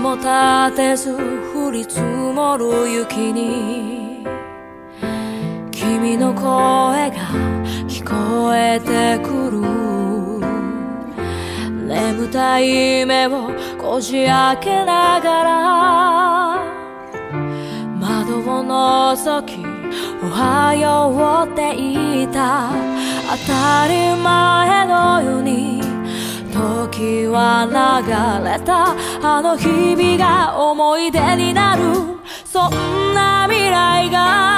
も立てず降り積もる雪に。君の声が聞こえてくる。眠たい目をこじ開けながら。窓を覗きおはようって言った。当たり前のように。時は流れた。あの日々が思い出になる。そんな未来が